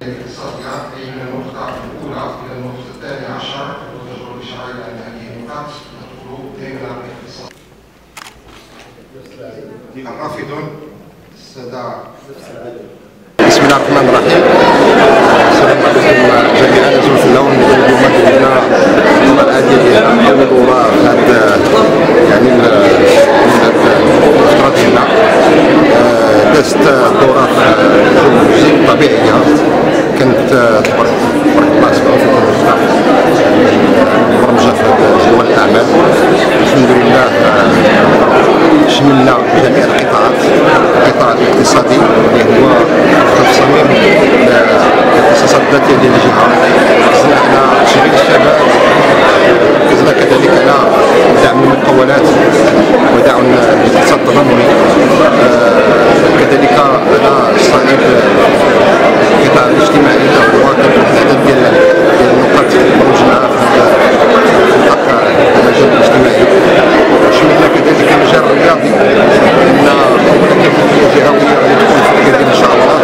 من النقطة الأولى إلى النقطة الثانية عشر وتجربة أن هذه النقاط تدخل ضمن الاقتصاد. بسم الله الرحمن الرحيم السلام عليكم جميعا نزول في اللون اليوم درنا الدوره العاديه ديالنا اول دوره في هذا يعني الفترة ديالنا دازت دوره في جو طبيعيه كانت تبارك الله سبحانه وتعالى. برمجه في جدول الاعمال الحمد لله شملنا جميع القطاعات القطاع الاقتصادي اللي هو تصميم الاختصاصات الذاتيه ديال الجهه ركزنا على تشغيل الشباب. ركزنا كذلك على دعم المقاولات ودعم الاقتصاد التضامني كذلك على الصعيد القطاع الاجتماعي. هو كان العدد ديال النقاط برمجناها في المجال الاجتماعي شملنا كذلك المجال الرياضي لأن اول كيفيه جهويه غادي تكون في اكادير ان شاء الله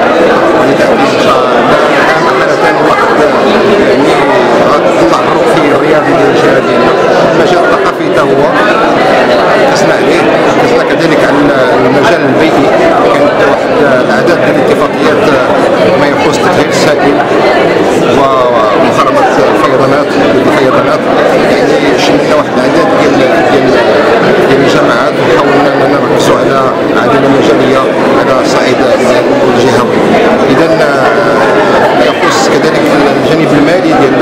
غادي تعطي ان شاء الله لا محاله واحد يعني التعرق في الرياضي ديال الجهه ديالنا المجال الثقافي حتى هو ركزنا عليه ركزنا كذلك على المجال البيئي كانت واحد العدد من الاتفاقيات ما يخص تطهير السائل ومحاربه الفيضانات الفيضانات يعني شملنا واحد العدد ديال ديال ديال الجماعات وحاولنا اننا نركزوا على عداله مجاليه على الصعيد الجهوي اذا ما يخص كذلك الجانب المالي ديال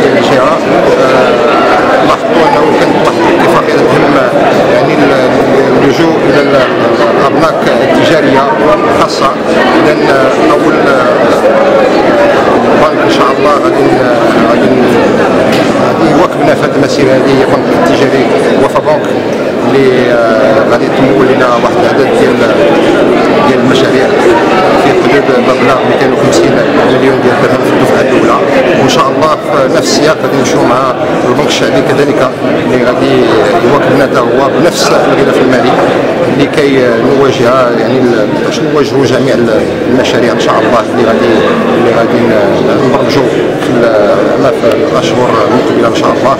ديال الجهة. لاحظوا أنه كانت واحد الاتفاقيه تهم يعني اللجوء إلى الابناك التجارية الخاصه اذا أول بنك إن شاء الله غادي غادي يواكبنا في هذه المسيرة هذه هي بنك التجاري وفا بنك اللي تمول لنا واحد العدد ديال ديال المشاريع في حدود مبلغ 250 مليون ديال الدرهم في الدفعة الأولى. وإن شاء الله في نفس السياق غادي نمشيو مع البنك الشعبي كذلك اللي غادي يواكبنا حتى هو بنفس الغلاف المالي لكي نواجه يعني باش نواجهوا جميع المشاريع إن شاء الله اللي غادي اللي غادي نبرمجوا في الاشهر المقبله ان شاء الله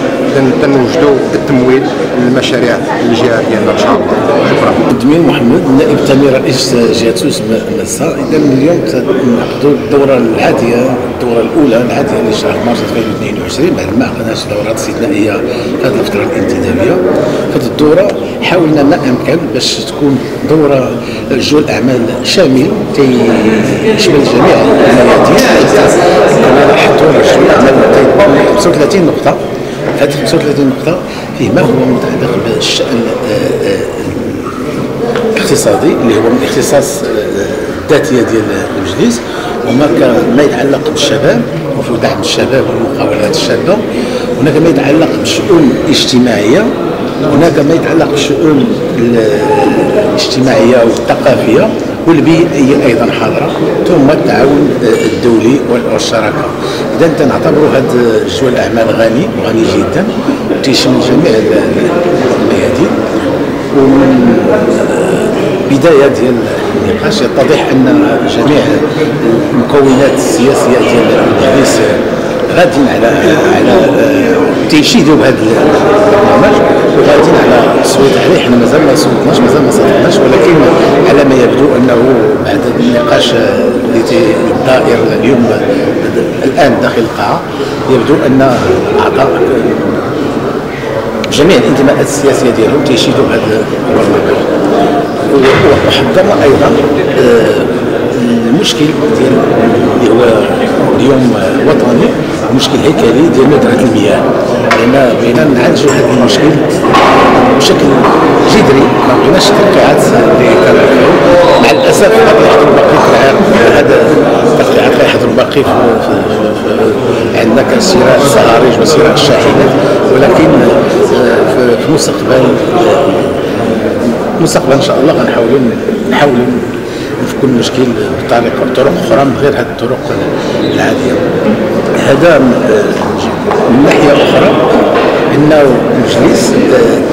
تنوجدوا التمويل للمشاريع الجهه ديالنا ان شاء الله شكرا دمير محمد نائب تامين رئيس جهه سوس مسا اذا اليوم نعقدوا الدورة العاديه الدوره الأولى العاديه لشهر مارس 2022 بعد ما عقدناش دورات استثنائيه في هذه الفترة الانتدابيه هذه الدوره حاولنا ما امكن باش تكون دوره جول اعمال شامل تيشمل جميع الميادين 35 نقطة. هذه 35 نقطة فيه ما هو متعلق بالشأن الاقتصادي اللي هو من اختصاص الذاتية ديال المجلس وما ما يتعلق بالشباب وفي دعم الشباب والمقاولات الشابة. هناك ما يتعلق بالشؤون الاجتماعية هناك ما يتعلق بالشؤون الاجتماعية والثقافية. والبيئيه أيضا حاضرة. ثم التعاون الدولي والشراكة. اذا تنعتبر هذا جدول الأعمال غني وغني جدا. تيشمل جميع الميادين. ومن بداية ديال النقاش يتضح أن جميع المكونات السياسية ديال المجلس غاديين على على تيشيدوا بهذا البرنامج وغاديين على التصويت عليه حنا مازال ما صوتناش مازال ما صوتناش ولكن على ما يبدو أنه بعد النقاش اللي دائر اليوم الآن داخل القاعة يبدو أن أعضاء جميع الانتماءات السياسية ديالهم تيشيدوا بهذا البرنامج. وحضرنا أيضا المشكل ديال اللي هو اليوم وطني مشكل هيكلي ديال ندرة المياه. لأن بغينا نعالجوا هذا المشكل بشكل جذري ما بغيناش التوقيعات اللي كنعرفوا مع الأسف غادي يحضروا باقي في العام هذا التوقيعات اللي يحضروا باقي في, عندنا كسيرة الصهاريج وسيرة الشاحنات. ولكن في المستقبل المستقبل إن شاء الله غنحاولوا نحاولوا نفكوا المشكل بطريقه بطرق أخرى من غير هذه الطرق العادية. هذا من ناحية أخرى ان المجلس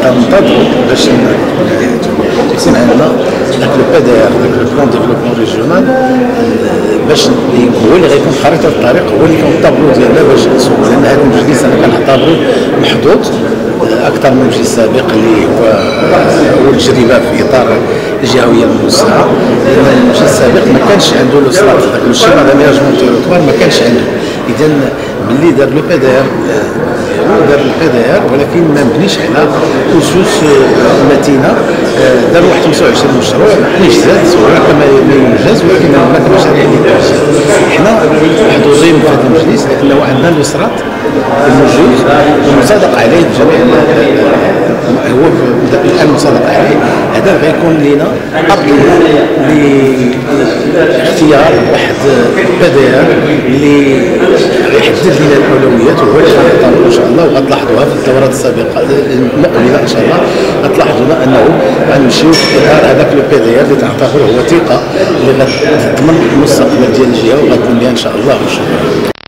تنتظر باش يكون عندنا ذاك le ال PDR ال plan développement régional باش هو اللي غيكون خريطه الطريق هو اللي كان الطابلو ديالنا باش نسوق لأن هذا المجلس أنا كنعتبره محدود أكثر من مجلس سابق اللي هو اول تجربه في إطار الجهويه الموسعه لأن المجلس السابق ما كانش عنده le SRAT ذاك ال schéma d'aménagement territoire ما كانش عنده. إذا ملي دار le PDR دار ال PDR ولكن ما مبنيش على أسس متينة. دار واحد 25 مشروع انجازات هناك ما ينجز ولكن مشاريع اللي حنا محظوظين في هذا المجلس لأنه عندنا ال SRAT الموجود ومصادق عليه بجميع هو الان مصادق عليه. هذا غيكون لنا اصل لاختيار واحد بدائل اللي غيحدد لنا الأولويات وهو اللي غنعطيو إن شاء الله. وغتلاحظوها في الدورات السابقة المقبله إن شاء الله. غتلاحظونا أنه غنمشيو في اطار هذاك لو بي دي اللي تعتبره وثيقة اللي غتضمن المستقبل ديال الجهة وغتكون لها إن شاء الله الله.